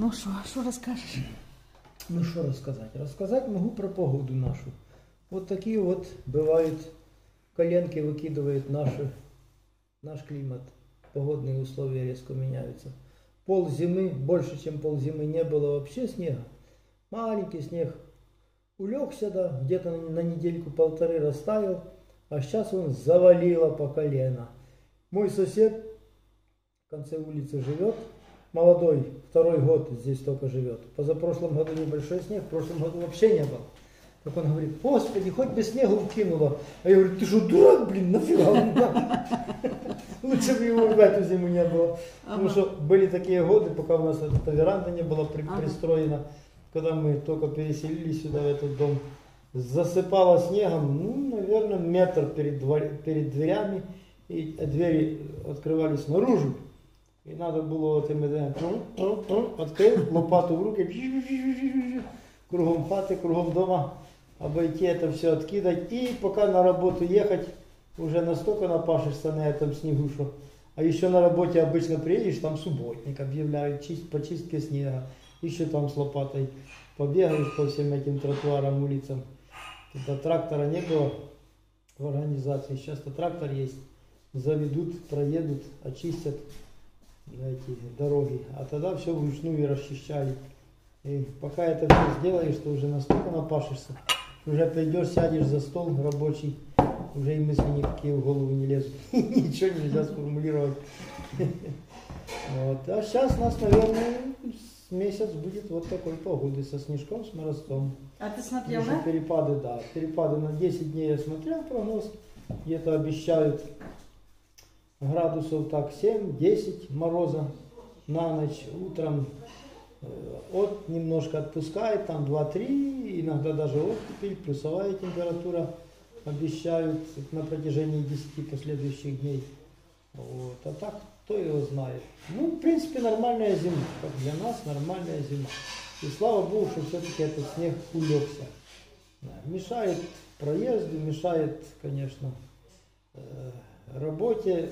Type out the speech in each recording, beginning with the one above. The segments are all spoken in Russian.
Ну что, что расскажешь? Ну что рассказать? Рассказать могу про погоду нашу. Вот такие вот бывают коленки выкидывает наши, наш климат. Погодные условия резко меняются. Пол зимы, больше чем пол зимы не было вообще снега. Маленький снег улегся, да, где-то на недельку-полторы растаял, а сейчас он завалило по колено. Мой сосед в конце улицы живет, молодой, второй год здесь только живет. Позапрошлом году небольшой снег, в прошлом году вообще не было. Так он говорит, господи, хоть бы снегу укинуло. А я говорю, ты что, дурак, блин, нафига он Лучше бы его в эту зиму не было. Потому что были такие годы, пока у нас эта веранда не была пристроена, когда мы только переселились сюда, в этот дом, засыпало снегом, ну, наверное, метр перед, перед дверями, и двери открывались наружу. И надо было этим, открыть, лопату в руки, кругом хаты, кругом дома обойти это все, откидать. И пока на работу ехать, уже настолько напашешься на этом снегу, что... А еще на работе обычно приедешь, там субботник объявляют чист, по чистке снега. Еще там с лопатой побегаешь по всем этим тротуарам, улицам. Тогда трактора не было в организации. Сейчас-то трактор есть. Заведут, проедут, очистят эти дороги. А тогда все вручную расчищали. И пока это все сделаешь, то уже настолько напашешься. Уже придешь, сядешь за стол рабочий, уже и мысли никакие в голову не лезут. Ничего нельзя сформулировать. Вот. А сейчас у нас, наверное, месяц будет вот такой погоды со снежком, с морозцом. А ты смотрел, да? Перепады, да. Перепады на 10 дней я смотрел прогноз. Где-то обещают градусов так 7-10 мороза на ночь. Утром Э, от немножко отпускает, там 2-3, иногда даже оттепель, плюсовая температура обещают на протяжении 10 последующих дней. Вот. А так, кто его знает. Ну, в принципе, нормальная зима. Как для нас нормальная зима. И слава Богу, что все-таки этот снег улегся. Мешает проезду, мешает, конечно, э, работе.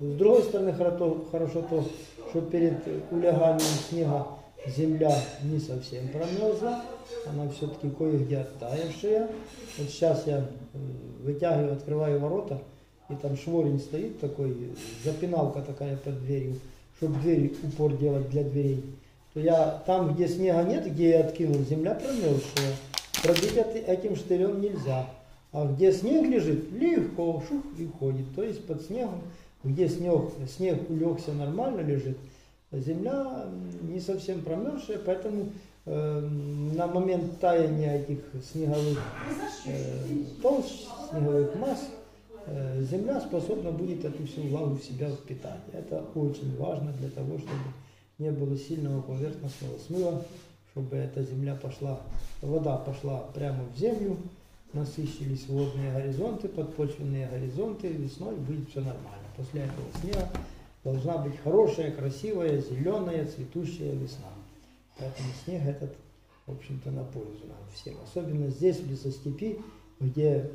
С другой стороны, хорошо, то, что перед уляганием снега земля не совсем промерзла, она все-таки кое-где оттаявшая. Вот сейчас я э, вытягиваю, открываю ворота, и там шворень стоит такой, запиналка такая под дверью, чтобы дверь упор делать для дверей. То я там, где снега нет, где я откинул, земля промерзшая. Пробить этим штырем нельзя. А где снег лежит, легко, шух и ходит. То есть под снегом где снег, снег улегся нормально лежит, земля не совсем промерзшая, поэтому э, на момент таяния этих снеговых э, толщ, снеговых масс, э, земля способна будет эту всю влагу в себя впитать. Это очень важно для того, чтобы не было сильного поверхностного смыва, чтобы эта земля пошла, вода пошла прямо в землю, насыщились водные горизонты, подпочвенные горизонты, весной будет все нормально после этого снега должна быть хорошая, красивая, зеленая, цветущая весна. Поэтому снег этот, в общем-то, на пользу нам всем. Особенно здесь, в лесостепи, где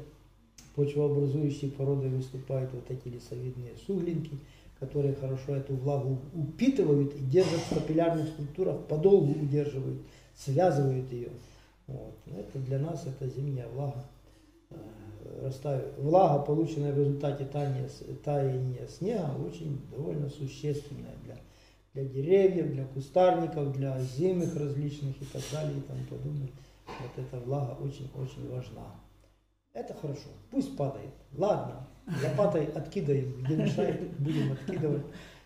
почвообразующие породы выступают вот эти лесовидные суглинки, которые хорошо эту влагу упитывают и держат в капиллярных структурах, подолгу удерживают, связывают ее. Вот. Это для нас это зимняя влага э, влага, полученная в результате таяния, таяния снега, очень довольно существенная для, для деревьев, для кустарников, для зимых различных и так далее и тому подобное. Вот эта влага очень-очень важна. Это хорошо, пусть падает. Ладно, лопатой откидаем, где мешает, будем откидывать.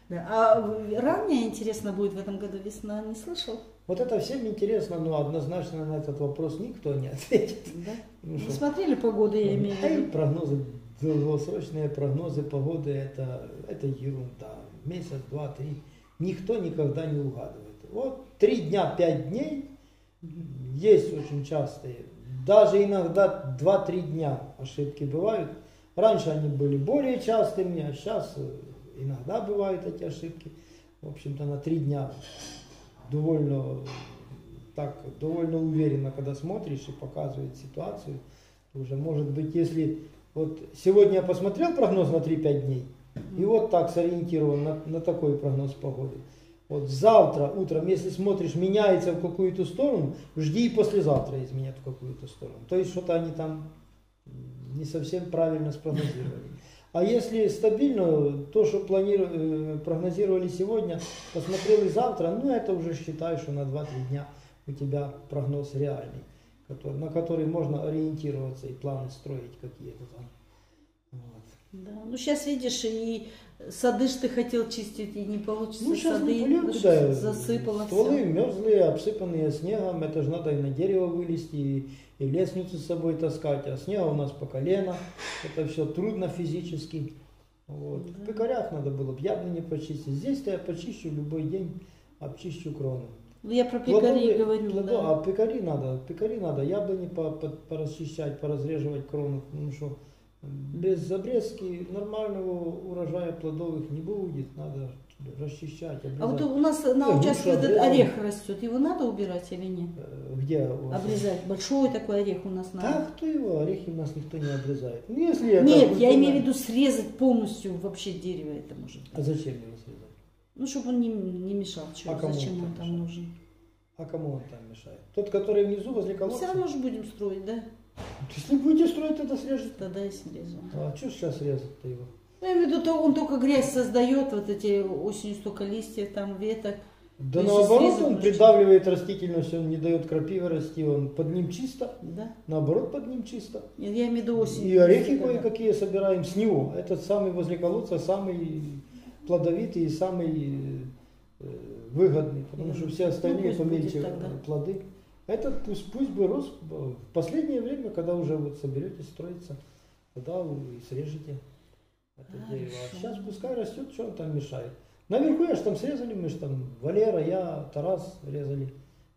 Да. А ранее интересно будет в этом году весна, не слышал? Вот это всем интересно, но однозначно на этот вопрос никто не ответит. Да? Ну, Вы смотрели погоду, я имею в виду? Прогнозы, долгосрочные прогнозы погоды, это, это ерунда. Месяц, два, три. Никто никогда не угадывает. Вот три дня, пять дней есть очень частые. Даже иногда два-три дня ошибки бывают. Раньше они были более частыми, а сейчас иногда бывают эти ошибки. В общем-то, на три дня довольно так, довольно уверенно, когда смотришь и показывает ситуацию, уже может быть, если вот сегодня я посмотрел прогноз на 3-5 дней, и вот так сориентирован на, на такой прогноз погоды. Вот завтра утром, если смотришь, меняется в какую-то сторону, жди и послезавтра изменят в какую-то сторону. То есть что-то они там не совсем правильно спрогнозировали. А если стабильно, то, что планировали, прогнозировали сегодня, посмотрели завтра, ну это уже считай, что на 2-3 дня у тебя прогноз реальный, который, на который можно ориентироваться и планы строить какие-то там. Вот. Да, ну сейчас видишь, и сады ж ты хотел чистить, и не получится. Ну сейчас сады, не куда засыпало Стволы все. мерзлые, обсыпанные снегом, это же надо и на дерево вылезти, и, и лестницу с собой таскать, а снега у нас по колено, это все трудно физически. Вот. Да. В пекарях надо было не почистить. Здесь-то я почищу любой день, обчищу крону. Ну, Я про пекарей Плодовые- говорю, плодо- да. А пекари надо, пекари надо яблони по, по, порасчищать, поразреживать крону, потому что без обрезки нормального урожая плодовых не будет, надо расчищать, обрезать. А вот у нас на Не, участке лучше вот этот обрезать. орех растет, его надо убирать или нет? Э, Где? Обрезать. Большой такой орех у нас надо. кто его? Орехи у нас никто не обрезает. Ну, если это Нет, я имею в виду срезать полностью вообще дерево это может. быть. А зачем его срезать? Ну, чтобы он не, не мешал. Чё, А кому зачем он там мешает? нужен? А кому он там мешает? Тот, который внизу, возле колодца? все равно же будем строить, да? Если будете строить, это срежет. Тогда и срезу. А что сейчас резать-то его? Ну, я имею в виду, то он только грязь создает, вот эти осенью столько листьев, там веток. Да Если наоборот, он придавливает растительность, он не дает крапиве расти, он под ним чисто, Да? наоборот под ним чисто. Нет, я имею в виду осенью. И орехи кое-какие собираем с него. Этот самый возле колодца самый плодовитый и самый э, выгодный, потому Ну, что все остальные пусть будет поменьше тогда. плоды. Этот пусть, пусть бы рос в последнее время, когда уже вот соберетесь строиться, тогда вы и срежете это Хорошо. дерево. А сейчас пускай растет, что он там мешает. Наверху я же там срезали, мы же там Валера, я, Тарас резали.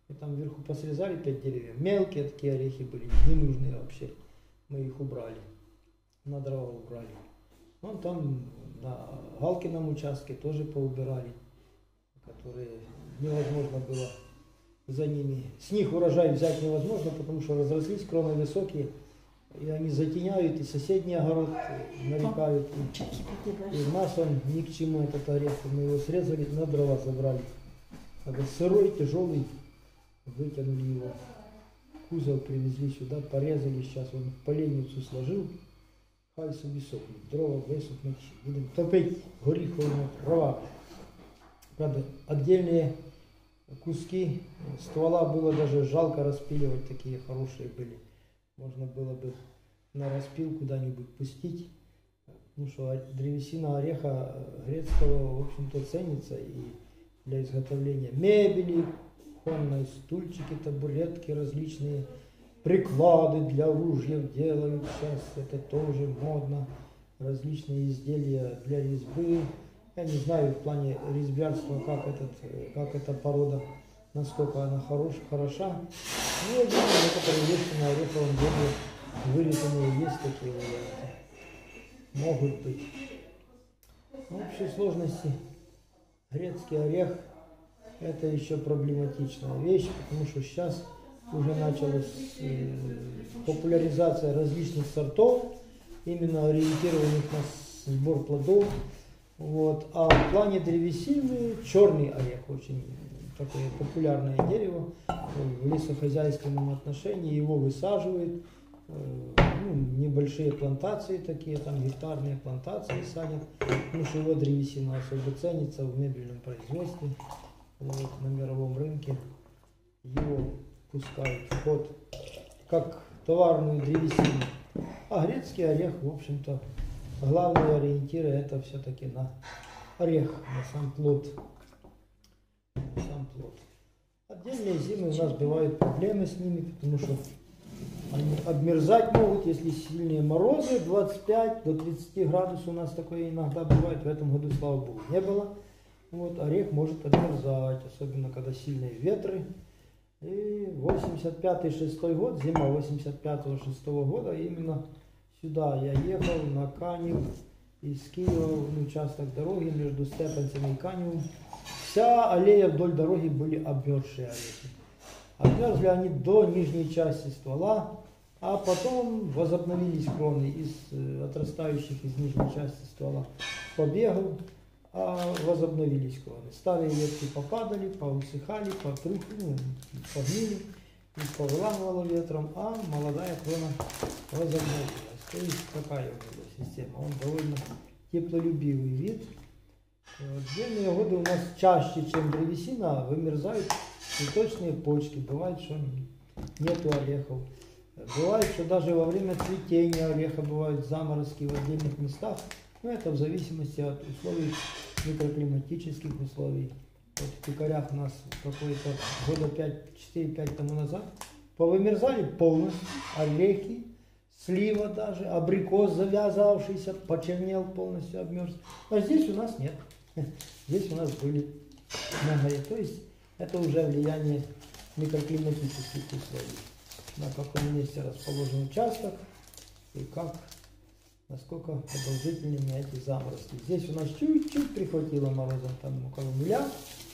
И там вверху посрезали пять деревьев. Мелкие такие орехи были, ненужные вообще. Мы их убрали. На дрова убрали. Вон там на Галкином участке тоже поубирали, которые невозможно было за ними. С них урожай взять невозможно, потому что разрослись кроны высокие, и они затеняют, и соседний огород нарекают. И, пойди и у нас он ни к чему этот орех. Мы его срезали, на дрова забрали. Когда сырой, тяжелый, вытянули его. Кузов привезли сюда, порезали, сейчас он в поленницу сложил. Хай собі сохнуть, дрова висохнуть, будем топить горіховими дрова. Правда, отдельные куски ствола было даже жалко распиливать, такие хорошие были. Можно было бы на распил куда-нибудь пустить. Ну что, древесина ореха э, грецкого, в общем-то, ценится и для изготовления мебели, кухонной, стульчики, табуретки различные, приклады для ружьев делают сейчас, это тоже модно, различные изделия для резьбы. Я не знаю в плане резьбярства, как, этот, как эта порода, насколько она хорош, хороша. Ну, я думаю, некоторые вещи на ореховом дереве вырезанные есть такие варианты. Могут быть. В общей сложности грецкий орех это еще проблематичная вещь, потому что сейчас уже началась э, популяризация различных сортов, именно ориентированных на сбор плодов. Вот. А в плане древесины черный орех очень такое популярное дерево в лесохозяйственном отношении. Его высаживают, э, ну, небольшие плантации такие, там гектарные плантации садят, потому что его древесина особо ценится в мебельном производстве вот, на мировом рынке. Его пускают в ход как товарную древесину. А грецкий орех, в общем-то, главные ориентиры это все-таки на орех, на сам плод. Сам плод. Отдельные зимы у нас бывают проблемы с ними, потому что они обмерзать могут, если сильные морозы, 25 до 30 градусов у нас такое иногда бывает. В этом году, слава богу, не было. Вот, орех может обмерзать, особенно когда сильные ветры. И 85-6 год, зима 85-6 года, именно сюда я ехал на Канев из Киева в участок дороги между Степанцем и Каневым. Вся аллея вдоль дороги были обмерзшие орехи. Обмерзли они до нижней части ствола, а потом возобновились кроны из э, отрастающих из нижней части ствола побегов. а возобновились кроны. Старые ветки попадали, поусыхали, потрухли, ну, погнили, и повыламывало ветром, а молодая крона возобновилась. То есть такая у него система. Он довольно теплолюбивый вид. В Дневные годы у нас чаще, чем древесина, вымерзают цветочные почки. Бывает, что нету орехов. Бывает, что даже во время цветения ореха бывают заморозки в отдельных местах. Но это в зависимости от условий, микроклиматических условий. Вот в Пикарях у нас какое-то года 4-5 тому назад повымерзали полностью орехи, слива даже, абрикос завязавшийся, почернел полностью, обмерз. А здесь у нас нет. Здесь у нас были на горе. То есть это уже влияние микроклиматических условий. На каком месте расположен участок и как, насколько продолжительными эти заморозки. Здесь у нас чуть-чуть прихватило морозом, там около нуля,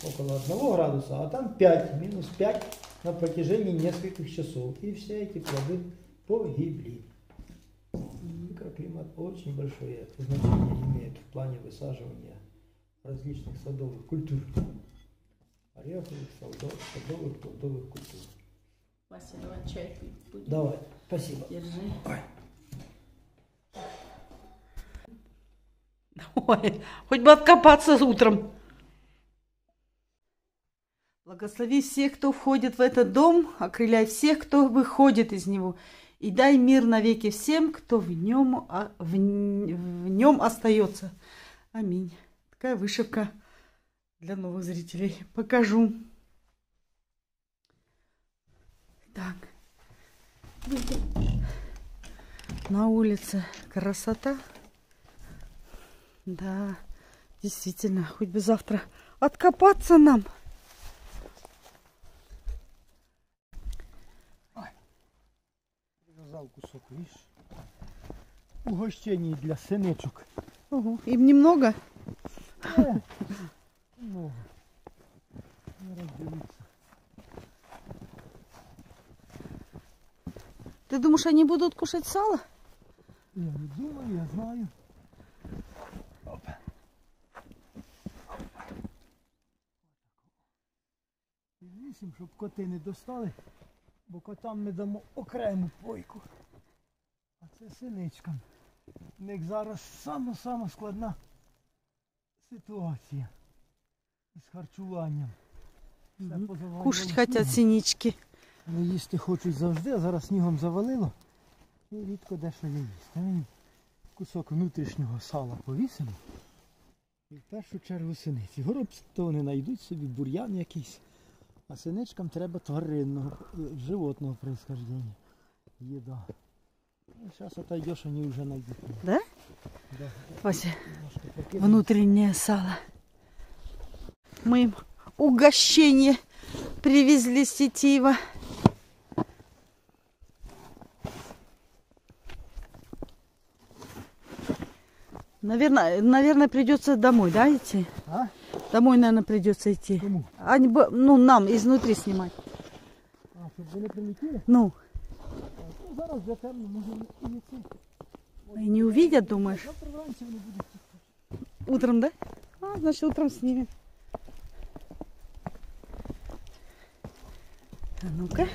около 1 градуса, а там 5, минус 5 на протяжении нескольких часов. И все эти плоды погибли. Микроклимат очень большое значение имеет в плане высаживания различных садовых культур. Ореховых, садовых, садовых, плодовых культур. Вася, давай чай пить будем. Давай, спасибо. Держи. Ой. Ой, хоть бы откопаться утром. Благослови всех, кто входит в этот дом, окрыляй всех, кто выходит из него, и дай мир навеки всем, кто в нем, а, в, в нем остается. Аминь. Такая вышивка для новых зрителей. Покажу. Так. На улице красота. Да, действительно, хоть бы завтра откопаться нам. Привязал кусок, видишь? Угощений для сыночек. Ого, им немного? Ну, не разделиться. Ты думаешь, они будут кушать сало? Я не думаю, я знаю. Опа. Вісім, щоб коти не достали, бо котам ми дамо окрему пойку. А це синичкам. У них зараз сама-сама складна ситуація з харчуванням. Мгм. Кушать хотят синички. Вони їсти хочуть завжди, а зараз снігом завалило. І рідко де що є їсти. А кусок внутрішнього сала повісимо. І в першу чергу синиці. Горобці то вони знайдуть собі бур'ян якийсь. А синичкам треба тваринного, животного происхождения. Їда. Ну, зараз отойдеш, вони вже знайдуть. Да? Да. Вася, внутреннее сало. Мы им угощение привезли с Тетива. Наверное, наверное, придется домой, да, идти? А? Домой, наверное, придется идти. Кому? А не бо- ну, нам изнутри снимать. А, щоб вони прилетіли? Ну, Ну, зараз вже темно, може і не це. и не увидят, думаешь? Завтра вранці вони будуть. Утром, да? А, значит, утром снимем. А ну-ка.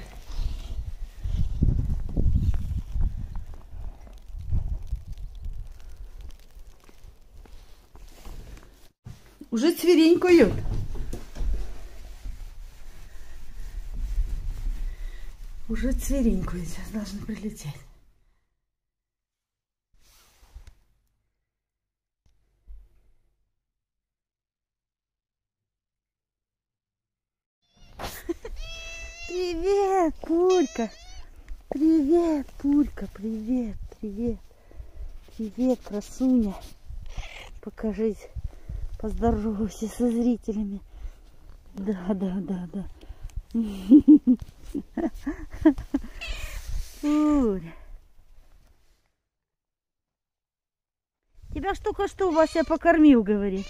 Уже цвиренькают. Уже цвиренькают, сейчас должны прилететь. Привет, Пулька. Привет, Пулька. Привет, привет. Привет, красуня. Покажись. Поздоровайся со зрителями. Да, да, да, да. Пуля. Тебя ж только что Вася покормил, говорит.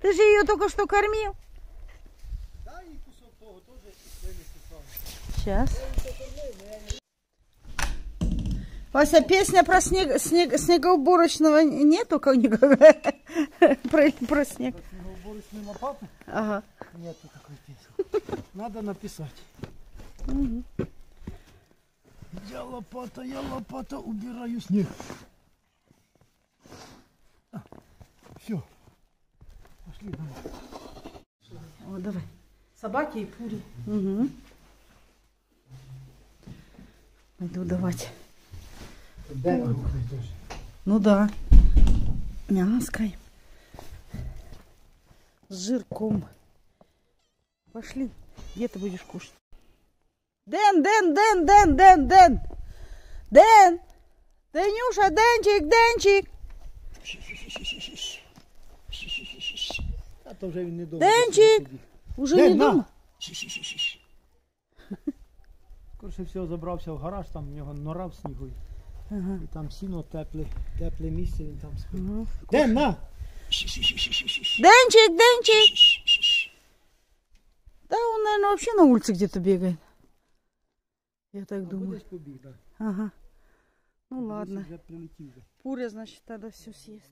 Ты же ее только что кормил. Сейчас. Вася, песня про снег, снег, снегоуборочного нету как никакая? Про, про снег. Снегоуборочной лопаты Ага. нету такой песни. Надо написать. Мгм. Я лопата, я лопата, убираю снег. Все. Пошли домой. О, давай. Собаки и пури. Угу. Пойду давать. Дай. Ну да. Мяской. С жирком. Пошли. Где ты будешь кушать? Дэн, Дэн, Дэн, Дэн, Дэн, Дэн. Дэн. Дэнюша, Денчик, Денчик. А то вже він не дома. Денчик! Уже Дэн, не на! дома? Скорше всього забрався в гараж, там в нього нора в снігу. Ага. І там сіно тепле, тепле місце, він там спить. Ну. Ден, на! Денчик, Денчик. Да он, наверное, вообще на улице где-то бегает. Я так думаю. Кудись побіг, да. Ага. Ну ладно. Пуря, значит, тогда все съест.